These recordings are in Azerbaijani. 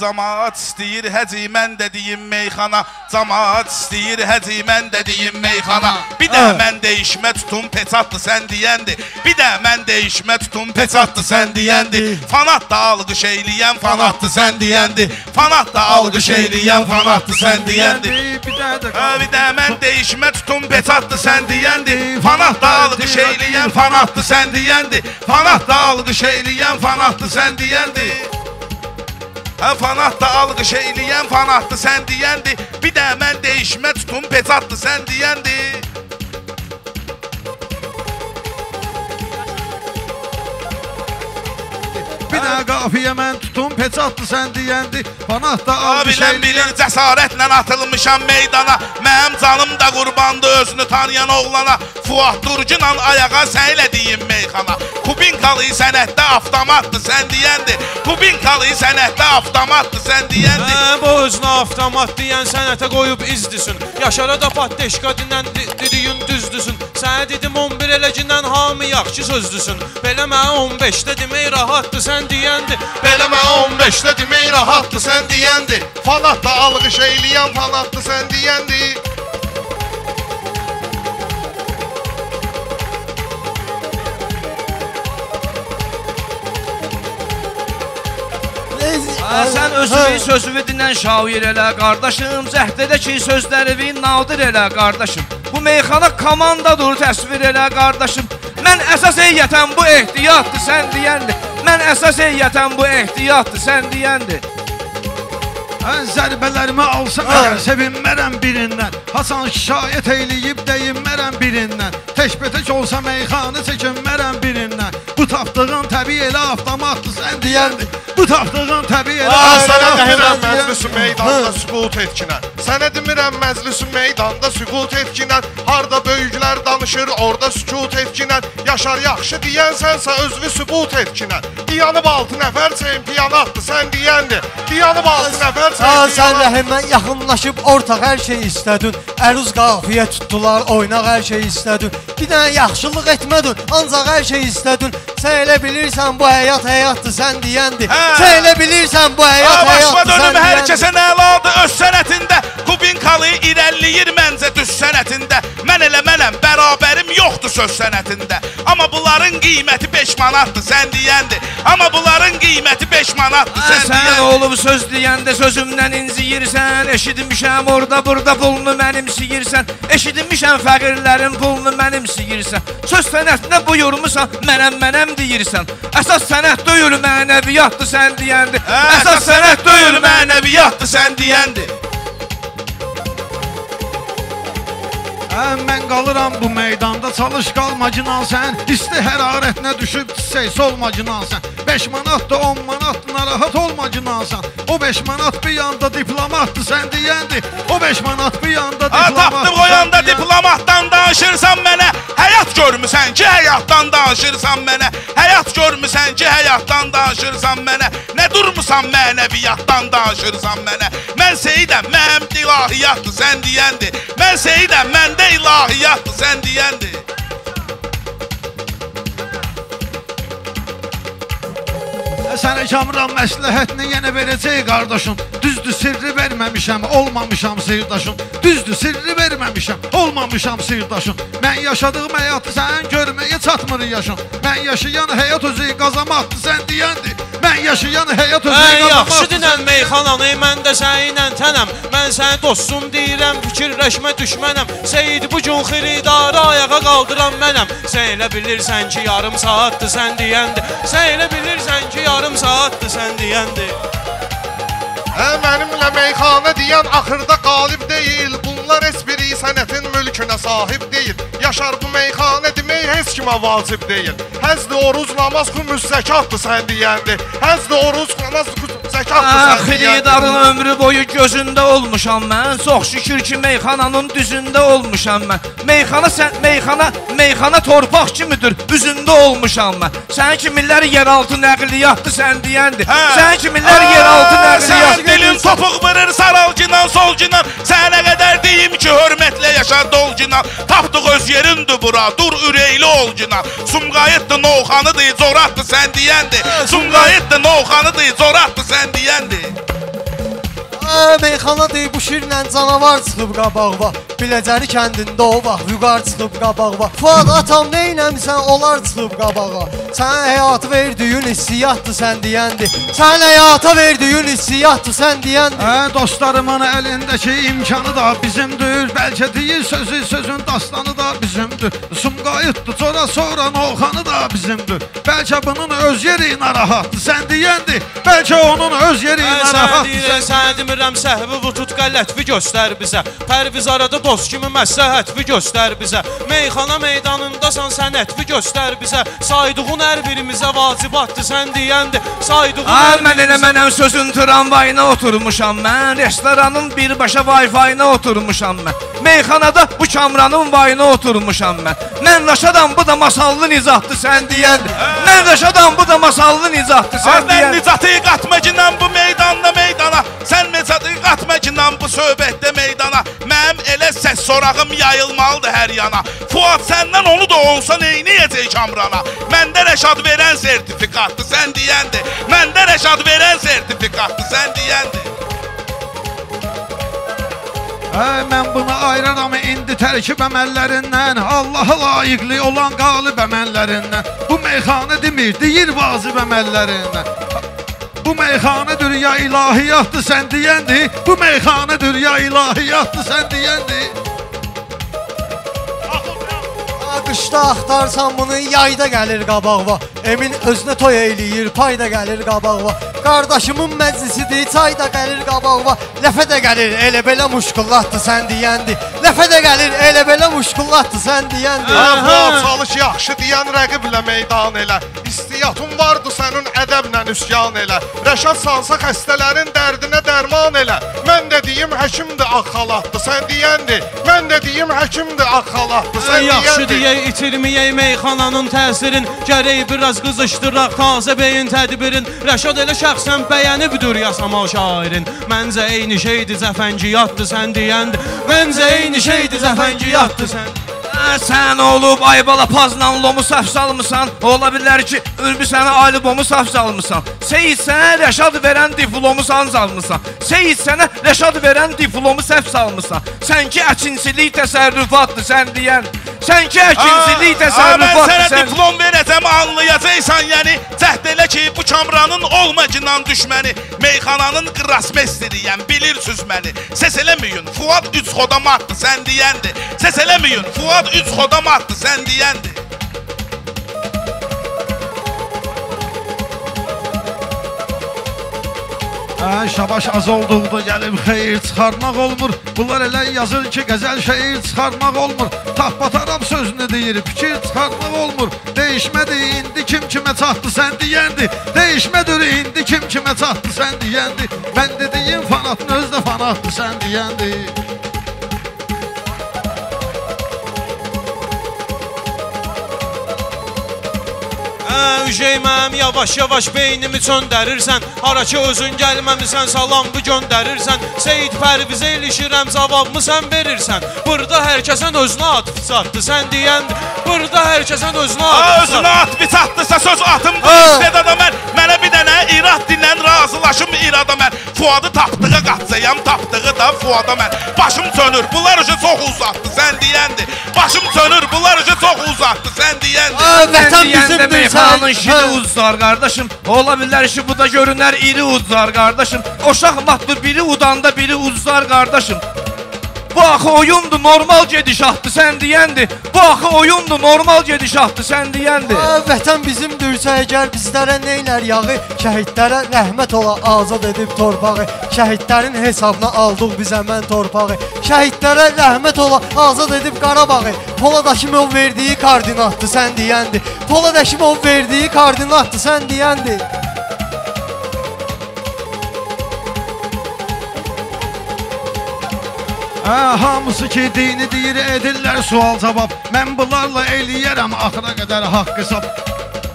Camaat istəyir həci mən də deyim meyxana Camaat istəyir həci mən də deyim meyxana Bir də mən deyişmə tutum peçatdı sən deyəndi Bir də mən deyişmə tutum peçatdı sən deyəndi Fanat da alqış eyləyən fanatdı sən deyəndi Fanat da alqış eyləyən fanatdı sən deyəndi Bir də mən deyişmə tutum peçatdı sən deyəndi Fanat da alqış eyləyən fanatdı sən deyəndi Fanat da alqış eyləyən fanatdı sən deyəndi Hə fanat da alqış eyləyən fanatdı sən deyəndi Bir də mən deyişmə tutum peçatdı sən deyəndi Də qafiyə mən tutum peçatdı sən deyəndi. Fanat da al bir şey bilir cəsarətlə atılmışam meydana. Mənim canım da qurbandı özünü tanıyan oğlana. Fuad Durcunan ayağa səylə deyim meyxana Kubinkalı sənətdə avtomatdı sən deyəndi. Kubinkalı sənətdə avtomatdı sən deyəndi. Hə, bu özünə avtomat deyən sənətə qoyub izdüsün. Yaşara da patdeşka dinən di- didiyin düzdüsün. Sənə dedim 11 eləcindən hamı yaxşı sözdüsün. Belə mənə 15-də demək rahatdır sən deyəndi. Belə mən 15-də demək rahatdır sən deyəndi. Fanat da alqış eyləyən fanatdır sən deyəndi. Hə, sən özünü sözünü dinən şair elə qardaşım, cəhd edə ki sözlərini nadir elə qardaşım. Bu meyxana komandadır təsvir elə qardaşım. Mən əsas heyətəm bu ehtiyatdır sən deyəndi. Mən əsas heyətəm bu ehtiyatdır sən deyəndi. Ən zərbələrimi alsam əgər sevinmərəm birindən Hasan şikayət eyləyib deyinmərəm birindən Teşbətək olsa meyxanı çəkinmərəm birindən Bu tapdığın təbii elə avtomatdır sən deyəndi Bu tapdığın təbii elə deyəndi. məclisin meydanda süqut etkinən. Sənə demirəm məclisin meydanda süqut etkinən. Harda böyüklər danışır, orada sükut etkinən. Yaşar yaxşı deyənsənsə özünü sübut etkinən. Diyanıb 6 nəfər çempionatdır sən deyəndi. Diyanıb 6 nəfər Aa, sən çempionat. Rəhimən yaxınlaşıb ortaq hər şey istədin. Əruz qafiyə tutdular, oynaq hər şey istədin. Bir dənə yaxşılıq etmədin, ancaq hər şey istədin. Sən elə bilirsən bu həyat həyatdır sən deyəndi. Hə. Sən elə bilirsən bu həyat başma həyatdır sən dönüm hər kəsə nəladı öz yoxdur söz sənətində. Amma bunların qiyməti 5 manatdır sən deyəndi. Amma bunların qiyməti 5 manatdır sən sən deyəndi. olub söz deyəndə sözümdən inciyirsən Eşitmişəm orada burada pulunu mənimsiyirsən Eşitmişəm fəqirlərin pulunu mənimsiyirsən Söz sənətində buyurmusan mənəm mənəm deyirsən. Əsas sənət deyil mənəviyyatdır sən deyəndi. Hə, Əsas sənət deyil mənəviyyatdır sən deyəndi Hə, mən qalıram bu meydanda. Çalış qalmacınan sən İsti hərarətinə düşüb çiçək solmacınan sən 5 manat da 10 manat narahat olmacınan sən O 5 manat bir yanda diplomatdır sən deyəndi O 5 manat bir yanda tapdım sən qoyanda deyəndi. diplomatdan danışırsan mənə Həyat görmüsən ki, həyatdan danışırsan mənə Həyat görmüsən ki, həyatdan danışırsan mənə Nə durmusan mənəviyyatdan danışırsan mənə Mən seyidəm, mənim ilahiyyatdır sən deyəndi Mən seyidəm, məndə ilahiyyatdır sən deyəndi Sənə kamran məsləhətini yenə verəcək qardaşım Düzdür sirri verməmişəm, olmamışam sirdaşım Düzdür sirri verməmişəm, olmamışam sirdaşım Mən yaşadığım həyatı sən görməyə çatmır yaşım Mən yaşayan həyat özü qazamaqdır sən deyəndi Mən yaşayan həyat özü Ən yaxşı qazamaqdır dinən meyxananı mən də səninlə tənəm. Mən səni dostum deyirəm, fikirləşmə düşmənəm. Seyid bu gün xiridarı ayağa qaldıran mənəm. Sən elə bilirsən ki, yarım saatdır sən deyəndi. Sən elə bilirsən ki, yarım saatdır sən deyəndi. Hə mənimlə meyxana deyən axırda qalib deyil. Bunlar espri sənətin mülkünə sahib deyil. Yaşar bu meyxana demək heç kimə vacib deyil. Həzd oruz namaz xümüs zəkatdır sən deyəndi. Həzd oruz namaz xümüs zəkatdır sən deyəndi. Xilidarın ömrü boyu gözündə olmuşam mən. Çox şükür ki meyxananın düzündə olmuşam mən. Meyxana sən meyxana meyxana torpaq kimidir üzündə olmuşam mən. Sənin kimilər yeraltı nəqliyyatdır sən deyəndi Hə. Sənin kimilər yeraltı Aa, nəqliyyat Sən dilin topuq vurur saralcınan solcunan Sənə qədər deyim ki hörmətlə yaşa dolcunan Tapdıq öz yerindir bura dur ürəkli olcunan Sumqayıtdır novxanıdır coratdır sən deyəndi Sumqayıtdır novxanıdır coratdır sən deyəndir. Meyxana deyib bu şirlə canavar çıxıb qabağıma. Biləcəri kəndində o vaxt vüqar çıxıb qabağıma Fuad atam neynəmsən onlar çıxıb qabağa Sən həyatı verdiyin hissiyatdır sən deyəndir Sən həyata verdiyin hissiyatdır sən deyəndir Hə, dostlarımın əlindəki imkanı da bizimdir. Bəlkə deyir sözü sözün dastanı da bizimdir. Sumqayıtdı, sonra sonra Novxanı da bizimdir. Bəlkə bunun öz yeri narahatdır. Sən deyəndi, bəlkə onun öz yeri narahatdır. sən demirəm səhvi vütut qələtvi göstər bizə Pərviz arada dost kimi məsləhətvi göstər bizə. Meyxana meydanındasan sənətvi göstər bizə. Saydığın hər birimizə vacibatdır sən deyəndir. Saydığın Ay hər mən elə birimizə mənəm sözün tramvayına oturmuşam mən. Restoranın birbaşa Wi-Fi-na oturmuşam mən. Meyxanada bu kamranın vayına oturmuşam mən. Mən Raşadam bu da masallı nizahdır sən deyəndir. Mən Raşadam bu da masallı nizahdır Sən sən mən deyəndir. Nicatı qatmacından bu meydanda meydana. Sən Nicatı qatmacından bu söhbətdə meydana. Mənim elə səs sorağım yayılmalıdır hər yana. Fuad səndən onu da olsa neyniyəcək kamrana Məndə Rəşad verən sertifikatdır sən deyəndir Məndə Rəşad verən sertifikatdır sən deyəndir Hə, mən bunu ayıraram indi tərkib əməllərindən Allaha layiqli olan qalib əməllərindən Bu meyxana demir, deyir vazib əməllərindən Bu meyxanədir ya ilahiyyatdır sən deyəndi Bu meyxanədir ya ilahiyyatdır sən deyəndi Aa, Qışda axtarsan bunu yayda gəlir qabağıma Emin özünə toy eləyir, payda gəlir qabağıma. Qardaşımın məclisidir, çay da gəlir qabağıma. Ləfə də gəlir, elə belə muşkullatdır sən deyəndi. Ləfə də gəlir, elə belə muşkullatdır sən deyəndi. Fuad çalış yaxşı deyən rəqiblə meydan elə. İstiyatın vardı sənin ədəblə üsyan elə. Rəşad sansa xəstələrin dərdinə dərman elə. Mən də deyim həkimdir ağ xalatdır sən deyəndir Mən də deyim həkimdir ağ xalatdır sən Yaxşı deyəndir deyək, itirməyək meyxananın təsirin. Gərək biraz qızışdıraq tazə beyin tədbirin. Rəşad elə şəxsən bəyənibdir yasamal şairin Məncə eyni şeydir zəfəngiyatdır sən deyəndir Məncə eyni şeydir zəfəngiyatdır sən. Hə, Sən olub Aybala pazla lomu səhv salmısan. Ola bilər ki, ürbü sənə alibomu səhv salmısan. Seyid sənə Rəşad verən diplomu sən salmısan. Seyid sənə Rəşad verən diplomu səhv salmısan. Sən ki, əkinçilik təsərrüfatdır sən deyən Sən ki, əkinçilik Aa, Mən təsərrüfatdır sənə sən diplom verəcəm anlayacaqsan yəni Cəhd elə ki bu kamranın olmacından düşməni Meyxananın qrasmesteriyəm bilirsiniz məni Səs eləməyin Fuad 3 xoda martdı sən deyəndir Səs eləməyin Fuad 3 xoda martdı sən deyəndir Hə, şabaş az olduqda gəlib xeyir çıxarmaq olmur. Bunlar elə yazır ki, qəzəl şeir çıxarmaq olmur. Tapbatarab sözünü deyir, fikir çıxarmaq olmur. Dəyişmədi indi kim kimə çatdı sən deyəndi. Dəyişmədir indi kim kimə çatdı sən deyəndi. Mən dediyim fanatın özü də fanatdı sən deyəndi. Hə, üşeyməm yavaş-yavaş beynimi çöndərirsən. Hara ki özün gəlməmisən salamı göndərirsən. Seyid Pərvizə ilişirəm cavabımı sən verirsən. Burada hər kəsən özünə atıf çatdı sən deyəndə Burada hər kəsən özünə atıf özünə çatdı at bitatdısa söz atım Aa. istedada mən. Mənə bir dənə irad dinlən razılaşım irada mən. Fuadı tapdığı qatsayam tapdığı da Fuada mən. Başım sönür bunlar üçün çox uzatdı sən deyəndi. Başım sönür bunlar üçün çox uzatdı sən deyəndi Vətən bizimdir meyxananın sən şiri uzlar qardaşım Ola bilər ki, bu da görünər iri uzlar qardaşım O şahmatdır biri udanda biri uzlar qardaşım Bu axı oyundur, normal gedişatdır sən deyəndir. Bu axı oyundur, normal gedişatdır sən deyəndir. Aa, Vətən bizimdirsə əgər bizlərə neylər yağı? Şəhidlərə rəhmət ola azad edib torpağı. Şəhidlərin hesabına aldıq biz əmən torpağı. Şəhidlərə rəhmət ola azad edib Qarabağı. Polad Aşimov verdiyi koordinatdır sən deyəndi Polad Aşimov verdiyi koordinatdır sən deyəndi Hə, hamısı ki dini deyir edirlər sual cavab Mən bunlarla eləyərəm axıra qədər haqq hesab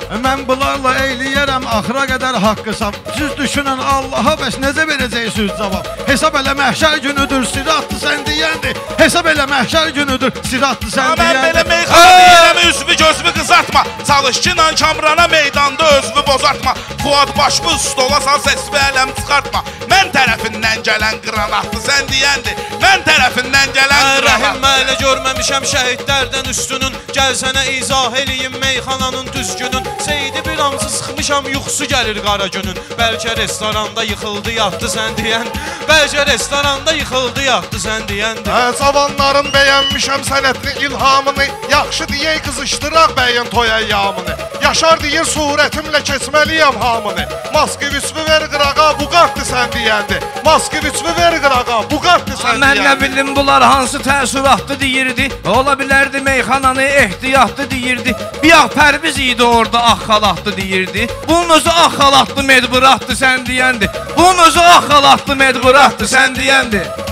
Mən bunlarla eləyərəm axıra qədər haqq hesab Siz düşünün Allaha bəs necə verəcəksiniz cavab? Hesab elə məhşər günüdür siratdı sən deyəndi. Hesab elə məhşər günüdür siratdı sən Aa, Mən belə meyxana deyirəm üzvü gözümü qızartma. Çalış ki kamrana meydanda özümü bozartma. Fuad başımı stola sal sesimi ələm çıxartma. Mən tərəfindən gələn qranatdır sən deyəndir. Mən tərəfindən gələn Rəhim qranatdır. mələ görməmişəm şəhidlərdən üstünün Gəl sənə izah eləyim meyxananın düzgünün Amsı sıxmışam yuxusu gəlir qara günün. Bəlkə restoranda yıxıldı yatdı sən deyən. Bəlkə restoranda yıxıldı yatdı sən deyəndir Hə, cavanların bəyənmişəm sənətini, ilhamını. Yaxşı deyək qızışdıraq bəyin toya yamını. Yaşar deyir surətimlə keçməliyəm hamını. Moskviçmi ver qırağa, bu qatdı sən deyəndi. Moskviçmi ver qırağa, bu qatdı sən Mən nə deyəndi. bilim bunlar hansı təəssüratlı deyirdi. Ola bilərdi meyxananı ehtiyatlı deyirdi. Bir ağ pərviz idi orada ağ xalatlı deyirdi. Bunun özü ağ xalatlı medburatdı sən deyəndi. Bunun özü ağ xalatlı medburatdı sən deyəndi.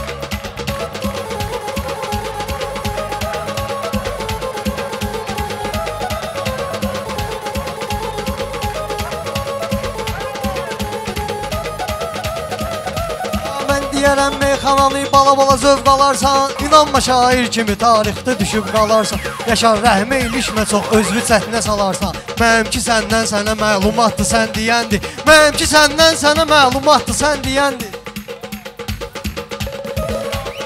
Mən deyərəm meyxananı bala-bala zövq alarsan İnanma şair kimi tarixdə düşüb qalarsan Yaşar rəhmə ilişmə çox özlü çətinə salarsan Mənimki səndən sənə məlumatdır sən deyəndir Mənimki səndən sənə məlumatdır sən deyəndir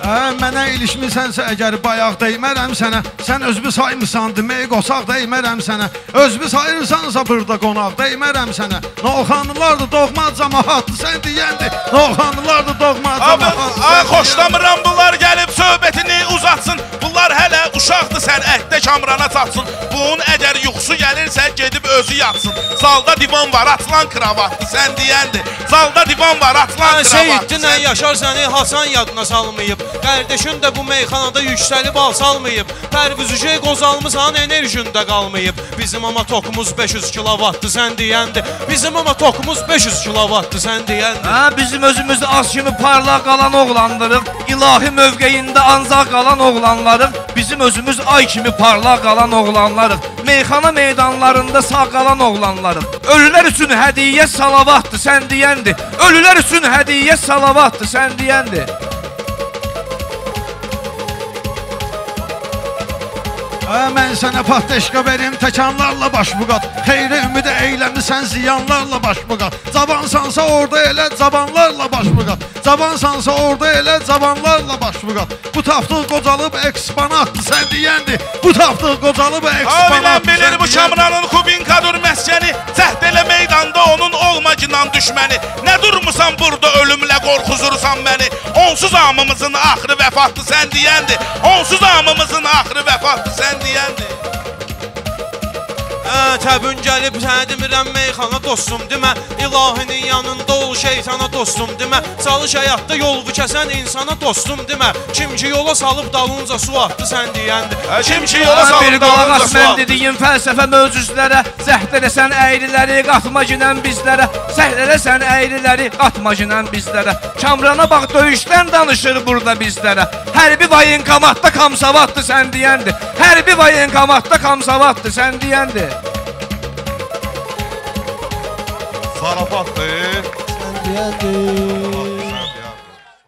Hə, mənə ilişmisənsə əgər bayaq deymərəm sənə Sən özümü saymısan demək qosaq deymərəm sənə Özümü sayırsansa burada qonaq deymərəm sənə Noxanlılardır doğma cəmaatdır sən deyəndir Noxanlılardır doğma Abi, cəmaatdır ay sən xoşlamıram bunlar gəlib söhbətini uzatsın. Bunlar hələ uşaqdır sənətdə kamrana çatsın. Bunun əgər yuxusu gəlirsə gedib özü yatsın. Zalda divan var, atılan kravatdır sən deyəndir. Zalda divan var, atılan kravatdır. Sən- Yaşar səni Hasan yadına salmayıb Qardaşın da bu meyxanada yüksəlib al salmayıb Pərviz üşey qozalmısan enerjində qalmayıb Bizim amma tokumuz 500 kilovatdır sən deyəndir Bizim amma tokumuz 500 kilovatdır sən deyəndir Hə, bizim özümüz az kimi parlaq qalan oğlanlarıq. İlahi mövqeyində ancaq qalan oğlanlarıq. Bizim özümüz ay kimi parlaq qalan oğlanlarıq. Meyxana meydanlarında sağ qalan oğlanlarıq. Ölülər üçün hədiyyə salavatdır sən deyəndir. Ölülər üçün hədiyyə salavatdır sən deyəndir. Mən sənə patdeşka verim təkanlarla başbuqat Xeyri ümidə eyləmisən ziyanlarla başbuqat Cavansansa orada elə cavanlarla başbuqat Cavansansa orada elə cavanlarla başbuqat Bu taftıq qocalıb eksponatdır sən deyəndir Bu taftıq qocalıb eksponatdır bilir sən bu Kamranın Kubinkadur məskəni Cəhd olmacinan düşməni Nə durmusan burada ölümlə qorxuzursan məni? Onsuz amımızın axırı vəfatdır sən deyəndir Onsuz amımızın axırı vəfatdır sən deyəndir təbün gəlib sənə demirəm meyxana dostum demə. İlahinin yanında ol şeytana dostum demə. Çalış həyatda yolvu kəsən insana dostum demə. Kim ki yola salıb dalınca su atdı sən deyəndir Kim ki yola salıb dalınca su mən atdı. dediyim fəlsəfə mövcudlara Zəhd eləsən əyriləri qatma ginən bizlərə. Zəhd eləsən əyriləri qatma ginən bizlərə. Kamrana bax döyüşdən danışır burada bizlərə. Hərbi vayinkamatda kamsavatdı sən deyəndir Hərbi vayinkamatda kamsavatdı sən deyəndir Zarafatdır Sən deyəndir